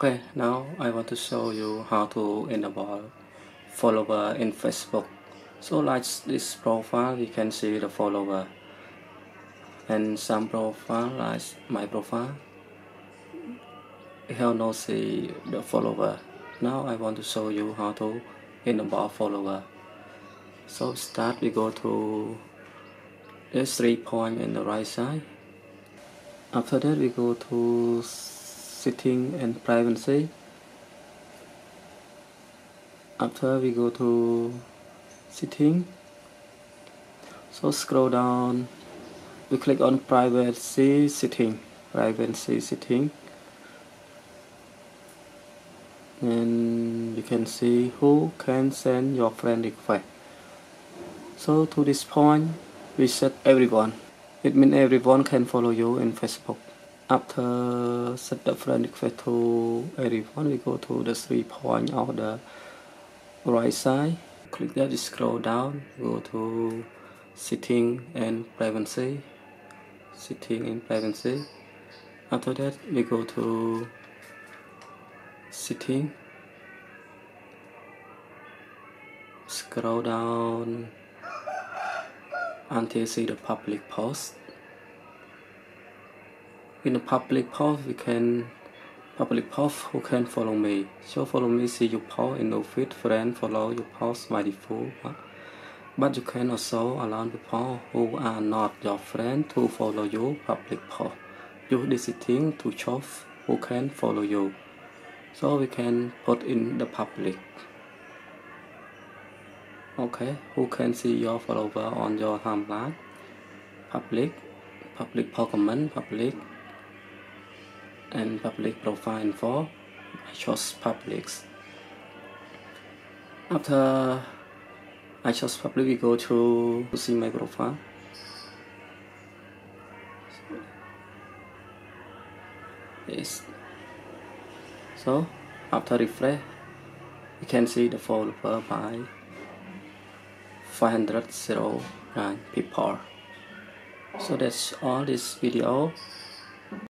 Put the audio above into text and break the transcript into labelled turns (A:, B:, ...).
A: Okay, now I want to show you how to enable follower in Facebook. So like this profile, you can see the follower and some profile like my profile. Here no see the follower. Now I want to show you how to enable follower. So start we go to this three point in the right side. After that we go to setting and privacy after we go to setting so scroll down. We click on privacy setting privacy setting and you can see who can send your friend request. So to this point we set everyone. It means everyone can follow you in Facebook after set the friend request to everyone we go to the three point on the right side. Click that scroll down go to setting and privacy. Setting and privacy. After that we go to setting. Scroll down until see the public post in the public post we can public post who can follow me. So follow me see your post in no feed friend follow your post by default but you can also allow people who are not your friend to follow you public post use this setting to show who can follow you. So we can put in the public. Okay who can see your follower on your timeline? Public public comment public and public profile info I chose publics after I chose public we go to see my profile. Yes. So after refresh you can see the follower by 509 people. So that's all this video